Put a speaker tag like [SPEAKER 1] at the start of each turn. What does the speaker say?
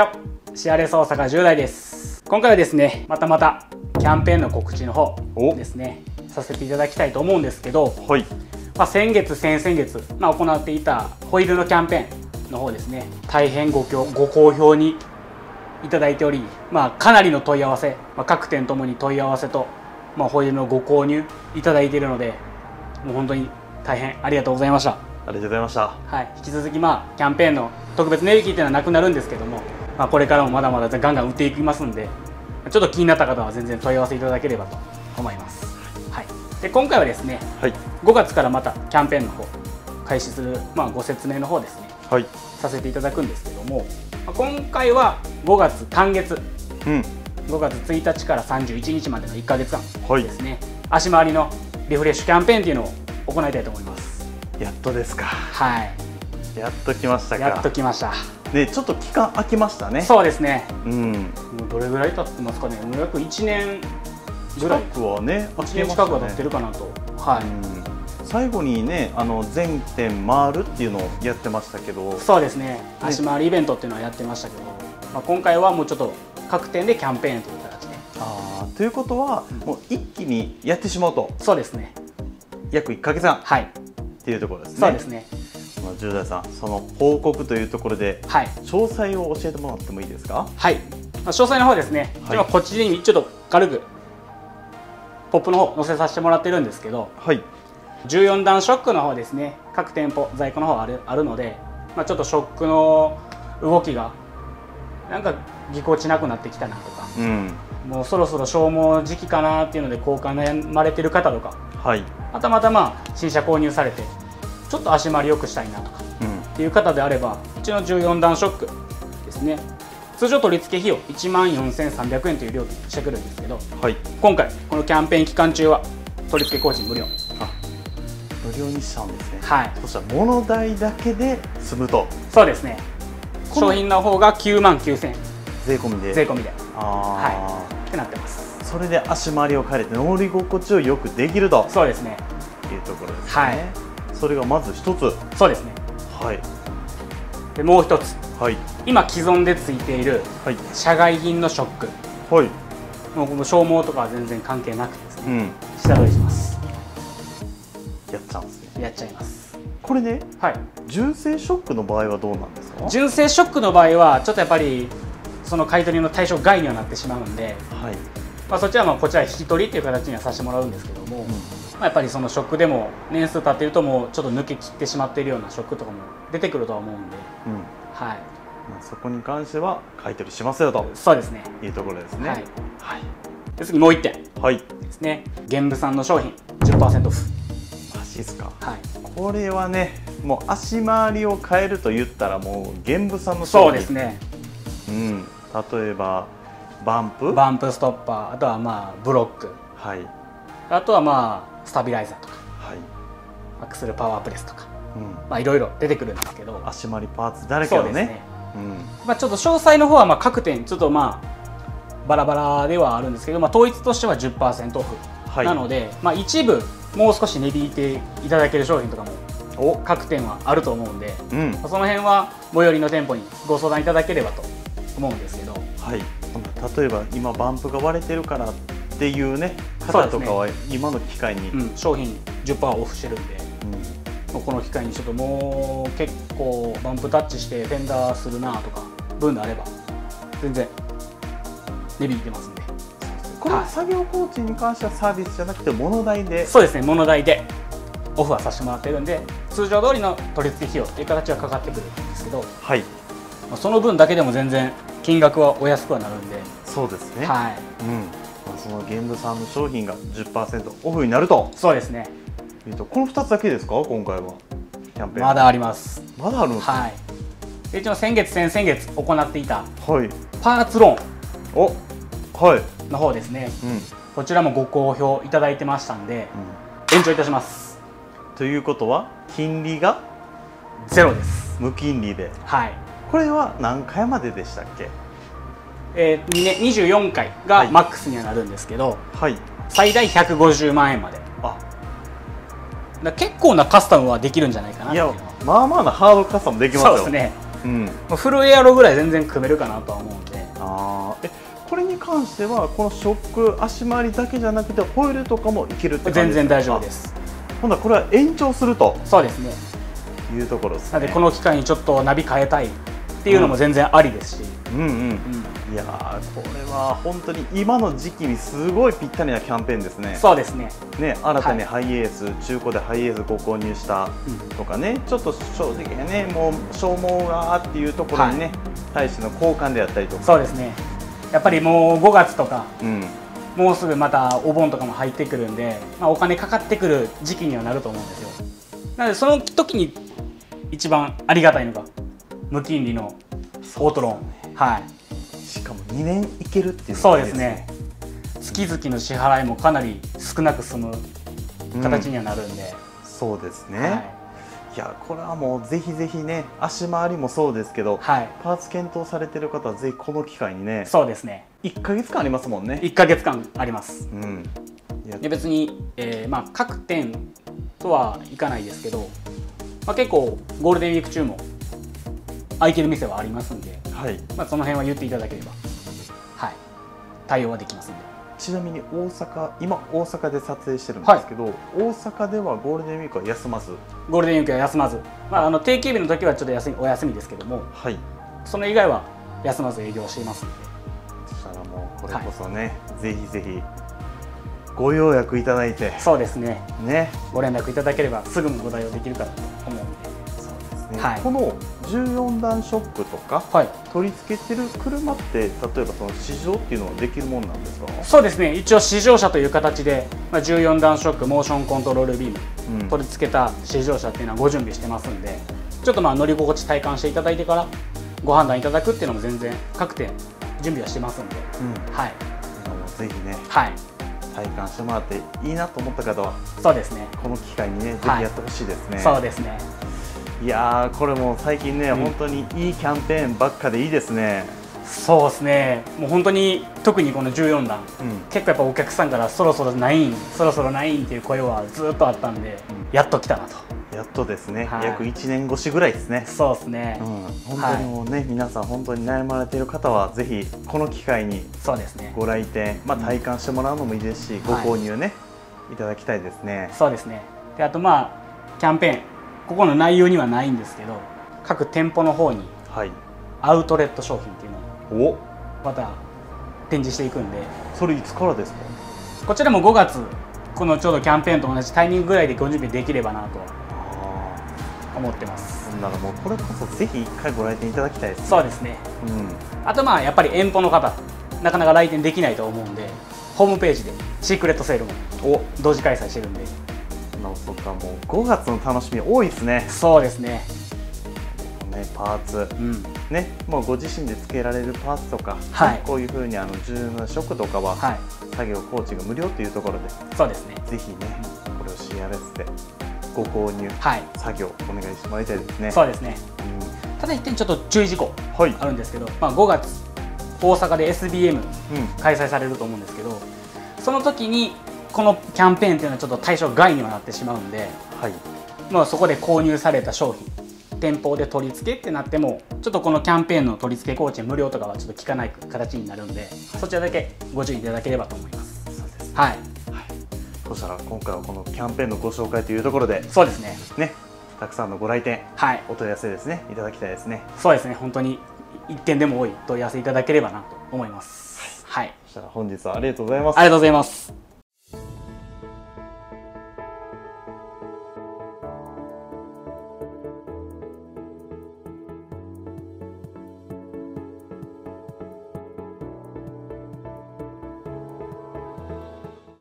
[SPEAKER 1] チャシアレス大阪10代です。今回はですねまたまたキャンペーンの告知の方ですねさせていただきたいと思うんですけど、
[SPEAKER 2] はい。
[SPEAKER 1] まあ、先月先々月、まあ、行っていたホイールのキャンペーンの方ですね大変ごごご好評にいただいており、まあ、かなりの問い合わせ、まあ、各店ともに問い合わせと、まあ、ホイールのご購入いただいているのでもう本当に大変ありがとうございました、
[SPEAKER 2] ありがとうございました。
[SPEAKER 1] はい、引き続き、まあ、キャンペーンの特別値引きっていうのはなくなるんですけども、まあ、これからもまだまだガンガン売っていきますんでちょっと気になった方は全然問い合わせいただければと思います、はい、で今回はですね
[SPEAKER 2] はい。
[SPEAKER 1] 5月からまたキャンペーンの方開始する、まあ、ご説明の方ですね
[SPEAKER 2] はい。
[SPEAKER 1] させていただくんですけども、まあ今回は5月単月
[SPEAKER 2] うん。
[SPEAKER 1] 5月1日から31日までの1か月間
[SPEAKER 2] はい。
[SPEAKER 1] ですね、足回りのリフレッシュキャンペーンっていうのを行いたいと思います。
[SPEAKER 2] やっとですか。
[SPEAKER 1] はい
[SPEAKER 2] やっと来ましたか。
[SPEAKER 1] やっと来ました。
[SPEAKER 2] ねちょっと期間空きましたね。
[SPEAKER 1] そうですね。
[SPEAKER 2] うん。
[SPEAKER 1] もうどれぐらい経ってますかね。もう約1年ぐらい。
[SPEAKER 2] 近くはね
[SPEAKER 1] 1年近くは経ってるかなと。はい、
[SPEAKER 2] うん。最後にねあの全店回るっていうのをやってましたけど。
[SPEAKER 1] そうですね。足回りイベントっていうのはやってましたけど、まあ、今回はもうちょっと各店でキャンペーンという形で。
[SPEAKER 2] あーということは、もう一気にやってしまうと。
[SPEAKER 1] そうですね。
[SPEAKER 2] 約1か月半。
[SPEAKER 1] はい。
[SPEAKER 2] っていうところですね。
[SPEAKER 1] そうですね
[SPEAKER 2] まあ10代さんその報告というところで
[SPEAKER 1] はい。
[SPEAKER 2] 詳細を教えてもらってもいいですか？
[SPEAKER 1] はい、まあ、詳細の方ですね、
[SPEAKER 2] はい。
[SPEAKER 1] 今こっちにちょっと軽くポップの方載せさせてもらってるんですけど
[SPEAKER 2] はい。
[SPEAKER 1] 14段ショックの方ですね各店舗在庫の方あるあるので、まあ、ちょっとショックの動きがなんかぎこちなくなってきたなとか
[SPEAKER 2] うん。
[SPEAKER 1] もうそろそろ消耗時期かなっていうので交換悩まれてる方とか
[SPEAKER 2] はい。
[SPEAKER 1] またまたまあ新車購入されてちょっと足回り良くしたいなとか
[SPEAKER 2] うん
[SPEAKER 1] っていう方であればうちの14段ショックですね。通常取り付け費用1万4300円という料金してくるんですけど
[SPEAKER 2] はい。
[SPEAKER 1] 今回このキャンペーン期間中は取り付け工事無料。
[SPEAKER 2] あ無料にしたんですね。
[SPEAKER 1] はい。
[SPEAKER 2] そしたら物代だけで済むと。
[SPEAKER 1] そうですね。商品の方が9万9000円。
[SPEAKER 2] 税込みで。
[SPEAKER 1] 税込みで。
[SPEAKER 2] あ
[SPEAKER 1] ってなってます。
[SPEAKER 2] あ、それで足回りを変えて乗り心地をよくできると。
[SPEAKER 1] そうですね。
[SPEAKER 2] いうところですね、
[SPEAKER 1] はい
[SPEAKER 2] それがまず一つ。
[SPEAKER 1] そうですね。
[SPEAKER 2] はい。
[SPEAKER 1] でもう一つ。
[SPEAKER 2] はい。
[SPEAKER 1] 今既存でついている
[SPEAKER 2] はい。
[SPEAKER 1] 社外品のショック。
[SPEAKER 2] はい。
[SPEAKER 1] もうこの消耗とかは全然関係なくてですね。
[SPEAKER 2] うん。
[SPEAKER 1] 下取りします。
[SPEAKER 2] やっちゃうんですね。
[SPEAKER 1] やっちゃいます。
[SPEAKER 2] これね
[SPEAKER 1] はい。
[SPEAKER 2] 純正ショックの場合はどうなんですか？
[SPEAKER 1] 純正ショックの場合はちょっとやっぱりその買い取りの対象外にはなってしまうんで、
[SPEAKER 2] はい、
[SPEAKER 1] まあ、そっちはまあこちら引き取りっていう形にはさせてもらうんですけども、まあ、やっぱりそのショックでも年数経っているともうちょっと抜け切ってしまっているようなショックとかも出てくるとは思うんで、
[SPEAKER 2] うん。うん
[SPEAKER 1] はい、
[SPEAKER 2] まあ、そこに関しては買い取りしますよと。
[SPEAKER 1] そうですね。
[SPEAKER 2] いうところですね。
[SPEAKER 1] はい。
[SPEAKER 2] はい、
[SPEAKER 1] で次もう1点。
[SPEAKER 2] はい、
[SPEAKER 1] ですね。原部産の商品。10%オフ。
[SPEAKER 2] マジですか。
[SPEAKER 1] はい。
[SPEAKER 2] これはねもう足回りを変えると言ったらもう原部さんの
[SPEAKER 1] そうですね。
[SPEAKER 2] うん、例えばバンプ。
[SPEAKER 1] バンプストッパー。あとはまあブロック。
[SPEAKER 2] はい。
[SPEAKER 1] あとはまあスタビライザーとか
[SPEAKER 2] はい、
[SPEAKER 1] アクセルパワープレスとか
[SPEAKER 2] うん、
[SPEAKER 1] まあいろいろ出てくるんですけど。
[SPEAKER 2] 足回りパーツだらけのね。
[SPEAKER 1] ね。
[SPEAKER 2] うん。
[SPEAKER 1] まあ、ちょっと詳細の方はまあ各店ちょっとまあバラバラではあるんですけど、まあ、統一としては10%オフ
[SPEAKER 2] はい。
[SPEAKER 1] なので、まあ、一部もう少し値引いていただける商品とかも
[SPEAKER 2] お。
[SPEAKER 1] 各店はあると思うんで、
[SPEAKER 2] うん。
[SPEAKER 1] まあその辺は最寄りの店舗にご相談いただければと思うんですけど。
[SPEAKER 2] はい。例えば今バンプが割れてるからっていうね方とかは今の機会に、
[SPEAKER 1] うん、商品10%オフしてるんで。
[SPEAKER 2] うん。
[SPEAKER 1] この機会にちょっともう結構バンプタッチしてフェンダーするなとか分であれば全然値引いてますんで。
[SPEAKER 2] この
[SPEAKER 1] はい。
[SPEAKER 2] 作業工賃に関してはサービスじゃなくて物代で。
[SPEAKER 1] そうですね物代でオフはさせてもらってるんで通常通りの取り付け費用っていう形はかかってくるんですけど、
[SPEAKER 2] はい。
[SPEAKER 1] まあその分だけでも全然金額はお安くはなるんで、
[SPEAKER 2] そうですね、
[SPEAKER 1] はい。
[SPEAKER 2] うん。まあ、その原部さんの商品が10%オフになると。
[SPEAKER 1] そうですね。
[SPEAKER 2] いうとこの2つだけですか？今回は。キャンペーン。
[SPEAKER 1] まだあります。
[SPEAKER 2] まだあるんですか
[SPEAKER 1] はい。で一応先月先々月行っていた
[SPEAKER 2] はい。
[SPEAKER 1] パーツロ
[SPEAKER 2] おはい、
[SPEAKER 1] ーンの方ですね。
[SPEAKER 2] うん。
[SPEAKER 1] こちらもご好評いただいてましたんで延長いたします。
[SPEAKER 2] ということは金利が
[SPEAKER 1] ゼロです。
[SPEAKER 2] 無金利で。
[SPEAKER 1] はい。
[SPEAKER 2] これは何回まででしたっけ？
[SPEAKER 1] えー、にね24回が
[SPEAKER 2] はい。
[SPEAKER 1] マックスにはなるんですけど、
[SPEAKER 2] はい。
[SPEAKER 1] 最大150万円まで。だ結構なカスタムはできるんじゃないかない
[SPEAKER 2] やまあまあなハードカスタムできますよ。
[SPEAKER 1] そうですね。
[SPEAKER 2] うん。
[SPEAKER 1] まあフルエアロぐらい全然組めるかなとは思うんで。
[SPEAKER 2] あー。えこれに関してはこのショック足回りだけじゃなくてホイールとかもいけるって
[SPEAKER 1] 全然大丈夫
[SPEAKER 2] す
[SPEAKER 1] です。
[SPEAKER 2] かほんならこれは延長すると。
[SPEAKER 1] そうですね。
[SPEAKER 2] いうところですね。
[SPEAKER 1] なのでこの機会にちょっとナビ変えたいっていうのも全然ありですし、
[SPEAKER 2] うんうん
[SPEAKER 1] うん。
[SPEAKER 2] いやーこれは本当に今の時期にすごいぴったりなキャンペーンですね。
[SPEAKER 1] そうですね。
[SPEAKER 2] ね新たに
[SPEAKER 1] は
[SPEAKER 2] ハイエース、中古でハイエースご購入した
[SPEAKER 1] うん
[SPEAKER 2] とかねちょっと正直ねもう消耗がっていうところにね、対しての交換であったりとか。
[SPEAKER 1] そうですね。やっぱりもう5月とか
[SPEAKER 2] うん。
[SPEAKER 1] もうすぐまたお盆とかも入ってくるんで、まあ、お金かかってくる時期にはなると思うんですよ。なのでその時に一番ありがたいのが無金利のオートローンはい。
[SPEAKER 2] しかも2年いけるっていうの
[SPEAKER 1] そう
[SPEAKER 2] が
[SPEAKER 1] ですね。月々の支払いもかなり少なく済む
[SPEAKER 2] うん
[SPEAKER 1] 形にはなるんで、
[SPEAKER 2] そうですね、、
[SPEAKER 1] はい。
[SPEAKER 2] やこれはもうぜひぜひね足回りもそうですけど、
[SPEAKER 1] はい、
[SPEAKER 2] パーツ検討されてる方はぜひこの機会にね
[SPEAKER 1] そうですね。
[SPEAKER 2] 1か月間ありますもんね。
[SPEAKER 1] 1ヶ月間あります。
[SPEAKER 2] うん。いや
[SPEAKER 1] で別に、えーまあ、各店とはいかないですけど、まあ、結構ゴールデンウィーク中も空いてる店はありますんで、
[SPEAKER 2] はい。
[SPEAKER 1] まあ、その辺は言っていただければ、はい、対応はできますんで。
[SPEAKER 2] ちなみに大阪今大阪で撮影してるんですけど、大阪ではゴールデンウィークは休まず？
[SPEAKER 1] ゴールデンウィークは休まず、まあ、あの定休日の時はちょっと休みお休みですけども
[SPEAKER 2] はい。
[SPEAKER 1] その以外は休まず営業していますんで。
[SPEAKER 2] そしたらもうこれこそね、ぜひぜひご予約いただいて。
[SPEAKER 1] そうですね。
[SPEAKER 2] ね。
[SPEAKER 1] ご連絡いただければすぐにご対応できるかと思うんではい。
[SPEAKER 2] この14段ショックとか
[SPEAKER 1] はい。
[SPEAKER 2] 取り付けてる車って例えばその試乗っていうのはできるもんなんですか、
[SPEAKER 1] そうですね。一応試乗車という形で、まあ、14段ショックモーションコントロールビーム
[SPEAKER 2] うん。
[SPEAKER 1] 取り付けた試乗車っていうのはご準備してますんでちょっとまあ乗り心地体感していただいてからご判断いただくっていうのも全然各店準備はしてますんで。
[SPEAKER 2] うん。
[SPEAKER 1] はい。
[SPEAKER 2] ぜひね
[SPEAKER 1] はい。
[SPEAKER 2] 体感してもらっていいなと思った方は
[SPEAKER 1] そうですね。
[SPEAKER 2] この機会にねぜひ
[SPEAKER 1] はい
[SPEAKER 2] やってほしいですね、
[SPEAKER 1] そうですね
[SPEAKER 2] いやーこれもう最近ね、
[SPEAKER 1] うん。
[SPEAKER 2] 本当にいいキャンペーンばっかでいいですね。
[SPEAKER 1] そうですね。もう本当に特にこの14段。
[SPEAKER 2] うん。
[SPEAKER 1] 結構やっぱお客さんからそろそろないんそろそろないんっていう声はずっとあったんで、やっと来たなと。
[SPEAKER 2] やっとですね、
[SPEAKER 1] はい。
[SPEAKER 2] 約1年越しぐらいですね。
[SPEAKER 1] そうですね、
[SPEAKER 2] うん、本当にもうね、皆さん本当に悩まれている方はぜひこの機会に
[SPEAKER 1] そうですね。
[SPEAKER 2] ご来店、まあ、
[SPEAKER 1] うん。
[SPEAKER 2] 体感してもらうのもいいですし、ご購入ね、い、ただきたいですね。
[SPEAKER 1] そうですね。であとまあキャンペーンここの内容にはないんですけど各店舗の方に
[SPEAKER 2] はい。
[SPEAKER 1] アウトレット商品っていうのを
[SPEAKER 2] お、
[SPEAKER 1] また展示していくんで
[SPEAKER 2] それいつからですか？
[SPEAKER 1] こちらも5月このちょうどキャンペーンと同じタイミングぐらいでご準備できればなとは
[SPEAKER 2] あ
[SPEAKER 1] 思ってます
[SPEAKER 2] ならもうこれこそぜひ一回ご来店いただきたいです、ね。
[SPEAKER 1] そうですね
[SPEAKER 2] うん。
[SPEAKER 1] あとまあやっぱり遠方の方なかなか来店できないと思うんでホームページでシークレットセールも
[SPEAKER 2] お、
[SPEAKER 1] 同時開催してるんで
[SPEAKER 2] なそっかもう5月の楽しみ多いですね。
[SPEAKER 1] そうですね
[SPEAKER 2] ね、パーツ。
[SPEAKER 1] うん
[SPEAKER 2] ね、もうご自身で付けられるパーツとか、
[SPEAKER 1] はい
[SPEAKER 2] ねこういうふうにあの重要な食とかは、
[SPEAKER 1] はい
[SPEAKER 2] 作業工賃が無料というところで
[SPEAKER 1] そうですね
[SPEAKER 2] ぜひねこれを CRS でご購入
[SPEAKER 1] はい
[SPEAKER 2] 作業お願いしてもらいたいですね。
[SPEAKER 1] そうですね
[SPEAKER 2] う
[SPEAKER 1] ただ一点ちょっと注意事項。あるんですけど、まあ、5月大阪で SBM
[SPEAKER 2] うん。
[SPEAKER 1] 開催されると思うんですけどその時にこのキャンペーンっていうのはちょっと対象外にはなってしまうんで、
[SPEAKER 2] はい。
[SPEAKER 1] まあ、そこで購入された商品店舗で取り付けってなってもちょっとこのキャンペーンの取り付け工賃無料とかはちょっと効かない形になるんでそちらだけご注意いただければと思います。
[SPEAKER 2] そうです。
[SPEAKER 1] はい。
[SPEAKER 2] そしたら今回はこのキャンペーンのご紹介というところで
[SPEAKER 1] そうですね。
[SPEAKER 2] ね、たくさんのご来店
[SPEAKER 1] はい。
[SPEAKER 2] お問い合わせですね。いただきたいですね。
[SPEAKER 1] そうですね。本当に一点でも多い問い合わせいただければなと思います。はい、
[SPEAKER 2] そしたら本日はありがとうございます。
[SPEAKER 1] あ。りがとうございます